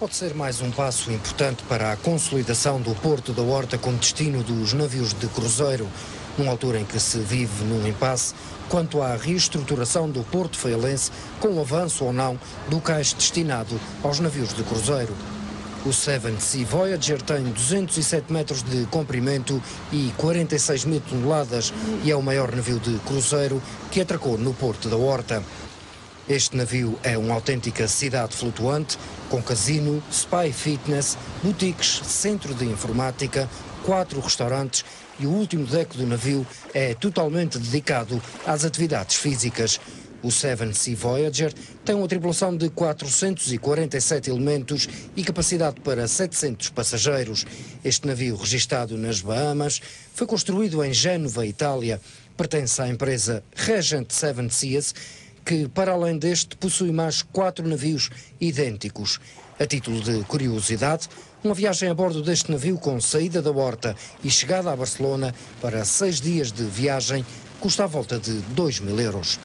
pode ser mais um passo importante para a consolidação do Porto da Horta como destino dos navios de cruzeiro, numa altura em que se vive num impasse quanto à reestruturação do Porto Feilense, com o avanço ou não do cais destinado aos navios de cruzeiro. O Seven Sea Voyager tem 207 metros de comprimento e 46 mil toneladas e é o maior navio de cruzeiro que atracou no Porto da Horta. Este navio é uma autêntica cidade flutuante, com casino, spa fitness, boutiques, centro de informática, quatro restaurantes e o último deck do navio é totalmente dedicado às atividades físicas. O Seven Sea Voyager tem uma tripulação de 447 elementos e capacidade para 700 passageiros. Este navio, registado nas Bahamas, foi construído em Gênova, Itália. Pertence à empresa Regent Seven Seas que, para além deste, possui mais quatro navios idênticos. A título de curiosidade, uma viagem a bordo deste navio com saída da Horta e chegada a Barcelona para seis dias de viagem custa à volta de 2 mil euros.